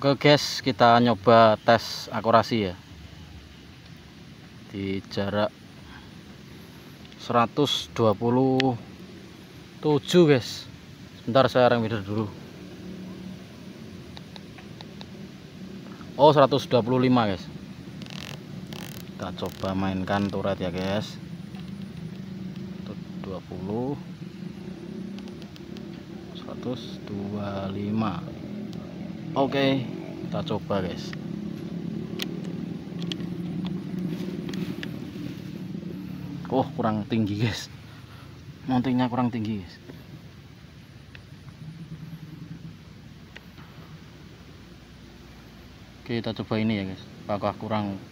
Oke guys, kita nyoba tes akurasi ya. Di jarak 127 guys. Sebentar saya rem video dulu. Oh, 125 guys. Kita coba mainkan turret ya guys. 20 125 Oke, kita coba guys. Oh, kurang tinggi guys. Mountingnya kurang tinggi guys. Oke, kita coba ini ya guys. Apakah kurang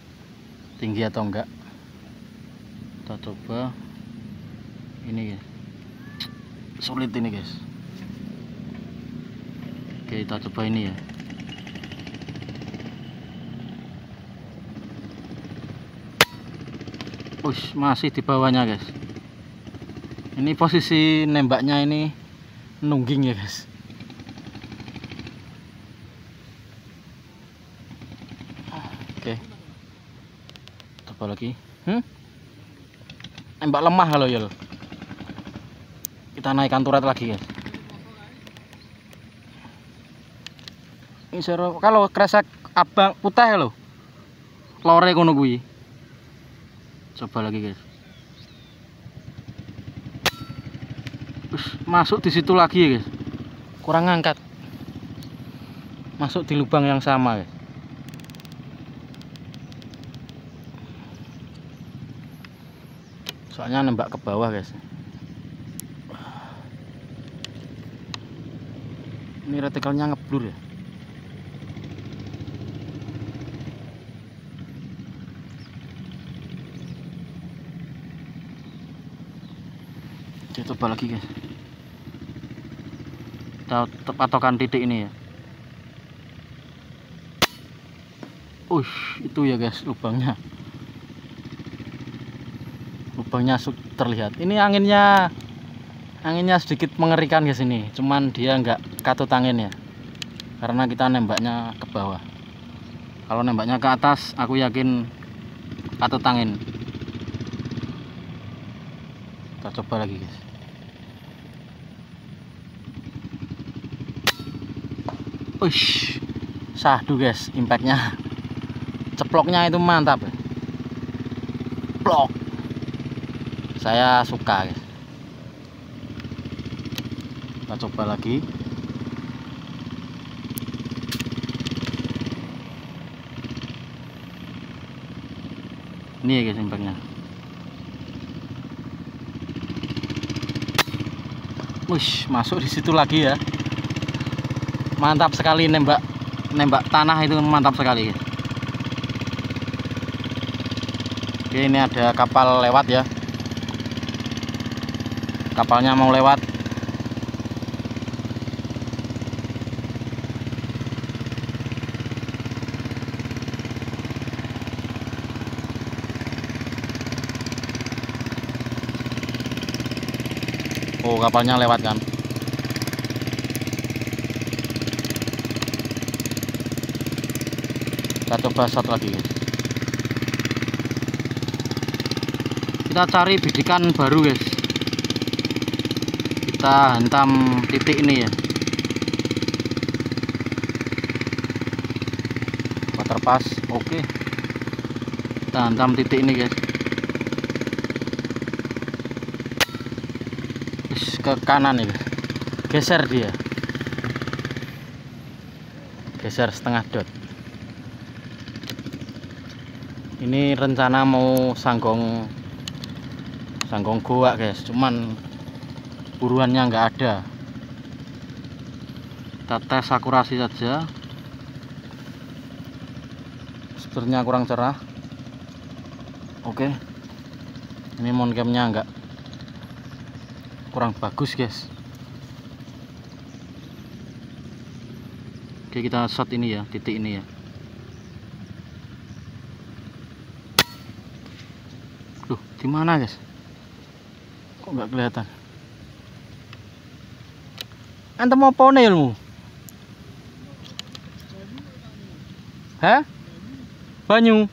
tinggi atau enggak? Kita coba ini ya. Sulit ini guys. Oke, kita coba ini ya. Ush, masih di bawahnya guys. Ini posisi nembaknya ini nungging ya guys. Oke. Coba lagi. Hmm? nembak lemah kalau ya kita naikkan turret lagi guys ini kalau kresek abang putih loh lore kono kuwi. Coba lagi guys. Masuk di situ lagi ya guys. Kurang ngangkat. Masuk di lubang yang sama guys. Soalnya nembak ke bawah guys. Ini retikelnya ngeblur ya Oke, coba lagi guys. Kita patokan titik ini ya. Ush, itu ya guys lubangnya. Lubangnya terlihat. Ini anginnya anginnya sedikit mengerikan guys ini. Cuman dia nggak katut angin ya. Karena kita nembaknya ke bawah. Kalau nembaknya ke atas aku yakin katut angin kita coba lagi guys Ush, sahdu guys, impactnya, ceploknya itu mantap. Plok, saya suka guys. Kita coba lagi. Ini ya guys impactnya. Wush, masuk di situ lagi ya. Mantap sekali nembak nembak tanah itu mantap sekali. Oke ini ada kapal lewat ya. Kapalnya mau lewat Oh kapalnya lewat kan? Kita coba shot lagi. Kita cari bidikan baru guys. Kita hantam titik ini ya. Waterpass oke. Kita hantam titik ini guys ke kanan guys geser dia. Geser setengah dot. Ini rencana mau sanggong sanggong goa guys. Cuman buruannya nggak ada. Kita tes akurasi saja. Sebenarnya kurang cerah. Oke. Ini moncamnya enggak kurang bagus guys oke kita shot ini ya titik ini ya di mana guys kok nggak kelihatan antum mau pone ilmu Hah? Banyu.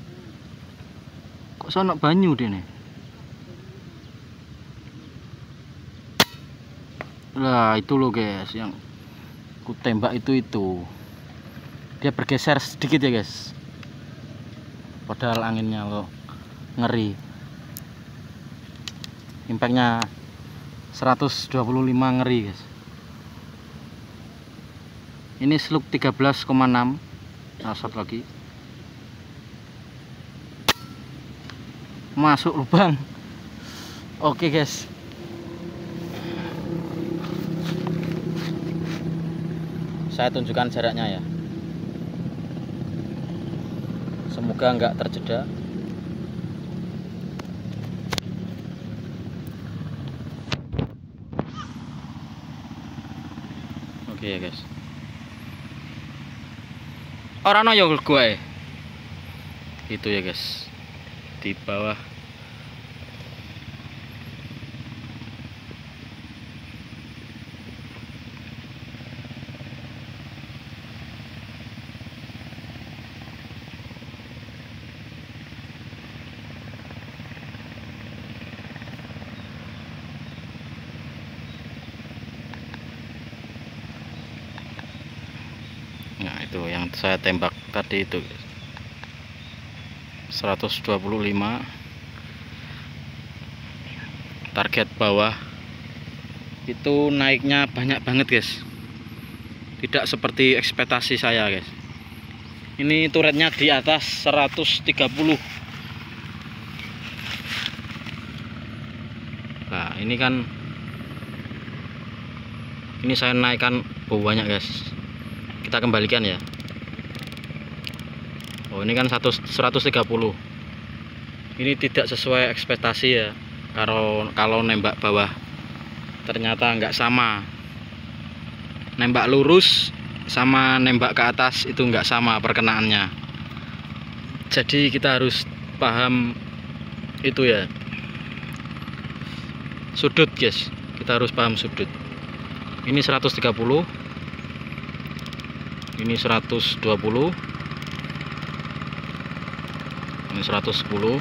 Kok sono banyu dene? Lah, itu loh guys yang ku tembak itu itu. Dia bergeser sedikit ya, guys. Padahal anginnya lo ngeri. Impactnya 125 ngeri, guys. Ini slug 13,6 asap lagi masuk lubang oke guys saya tunjukkan jaraknya ya. Semoga enggak terjeda. Oke ya guys. Orang no gue itu ya guys. Di bawah Nah itu saya tembak tadi itu. 125 target bawah. Itu naiknya banyak banget guys. Tidak seperti ekspektasi saya guys. Ini turretnya di atas 130 nah ini kan ini saya naikkan bawahnya guys. Kita kembalikan ya Oh ini kan 100, 130 ini tidak sesuai ekspektasi ya kalau kalau nembak bawah. Ternyata nggak sama. Nembak lurus sama nembak ke atas itu nggak sama perkenaannya. Jadi kita harus paham itu ya. Sudut guys. Kita harus paham sudut. Ini 130 ini 120 ini 110 105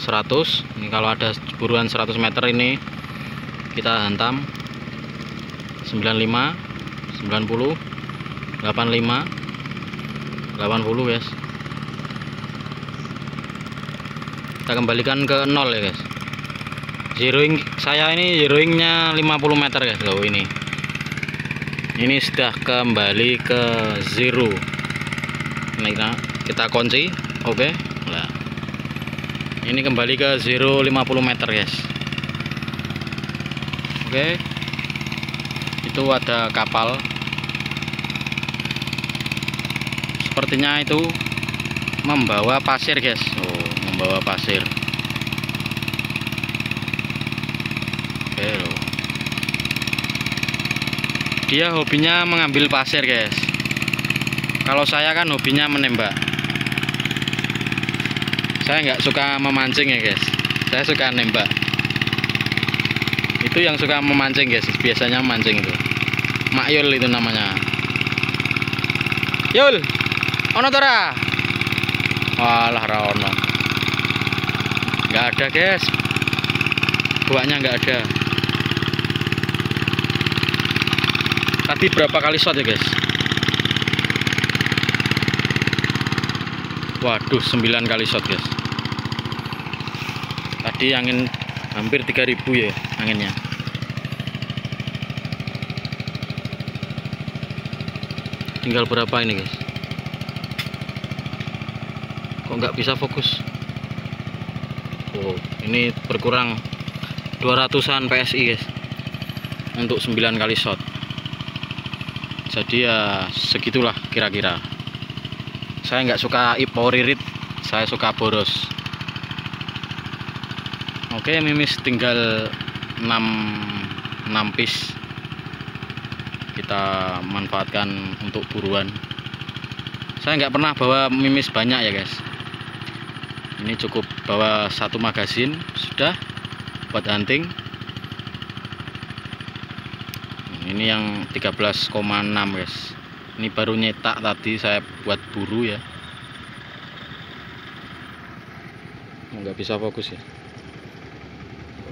100 ini kalau ada buruan 100 meter ini kita hantam. 95 90 85 80 guys. Kita kembalikan ke nol ya guys. Zeroing saya ini zeroingnya 50 meter guys loh ini ini sudah kembali ke zero. Ini kita kunci oke. Okay. nah ini kembali ke zero 50 meter guys. Oke. Okay. itu ada kapal. Sepertinya itu membawa pasir guys. Oh membawa pasir. Loh dia hobinya mengambil pasir guys. Kalau saya kan hobinya menembak. Saya nggak suka memancing ya guys. Saya suka nembak. Itu yang suka memancing guys. Biasanya memancing itu. Makyul itu namanya. Yul! Ono tora walah raono nggak ada guys. Buahnya nggak ada tadi berapa kali shot ya guys? Waduh 9 kali shot guys. Tadi angin hampir 3000 ya anginnya. Tinggal berapa ini guys? Kok nggak bisa fokus? Oh ini berkurang 200an PSI guys untuk 9 kali shot jadi ya segitulah kira-kira. Saya nggak suka power irit saya suka boros. Oke mimis tinggal 6 6 piece kita manfaatkan untuk buruan. Saya nggak pernah bawa mimis banyak ya guys. Ini cukup bawa satu magasin sudah buat hunting ini yang 13,6 guys. Ini baru nyetak tadi saya buat buru ya. Nggak bisa fokus ya.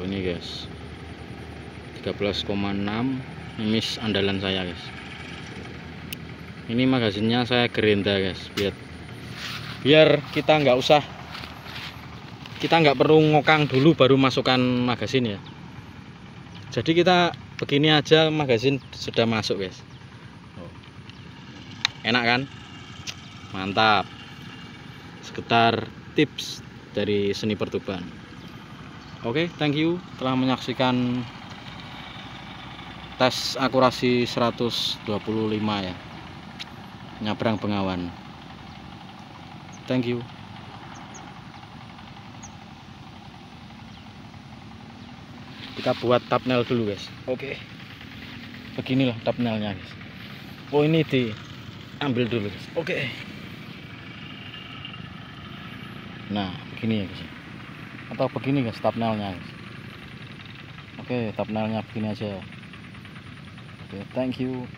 Oh ini guys. 13,6 ini andalan saya guys. Ini magazinnya saya gerinda guys biar biar kita nggak usah kita nggak perlu ngokang dulu baru masukkan magazin ya. Jadi kita begini aja magazin sudah masuk guys. Enak kan? Mantap. Sekitar tips dari seni pertuban oke thank you telah menyaksikan tes akurasi 125 ya. Nyabrang Bengawan. Thank you kita buat thumbnail dulu guys. Oke. Beginilah thumbnailnya guys. Oh ini diambil dulu guys. Oke. Nah begini ya guys. Atau begini guys thumbnailnya guys. Oke thumbnailnya begini aja. Oke thank you